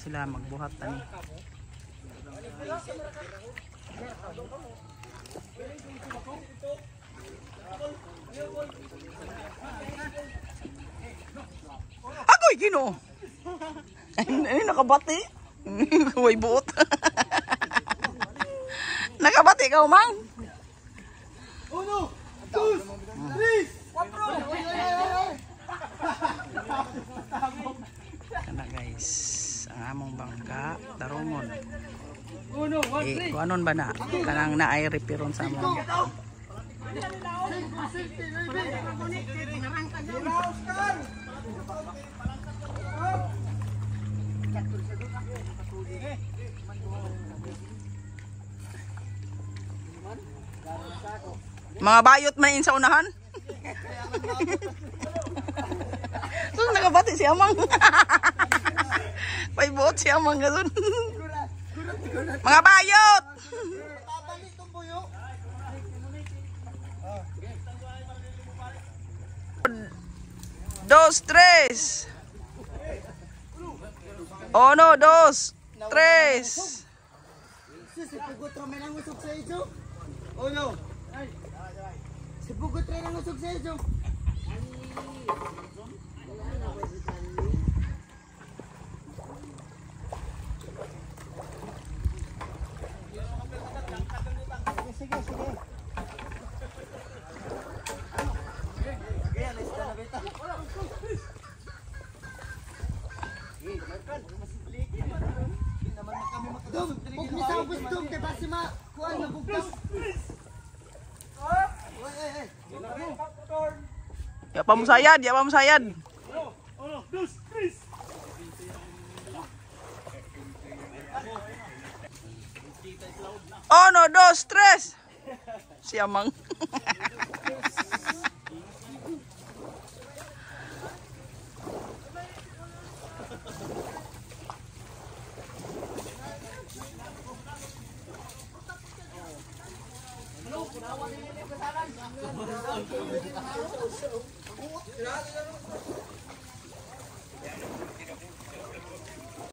sila magbuhat tani. Agoy gino. Ay nakabati. Huwag buot. nakabati ka umang. Uno, dos, tres, among bangka, one, Eh, kuanon ba na? Kanang na ay repiron sa among. Mga bayot man sa unahan. so nagabati si Amang. May buot si Amang gasun. Mga bayot. Babalik tong buyo. Dos, tres. Uno, dos, tres. Si pugot ra may nang usog sa iso. sige, sige. Sige, alis na Ya pamusayad, ya pamusayad. Oh, oh, dos, please. Uno, dos, tres. Siyamang. Gracias.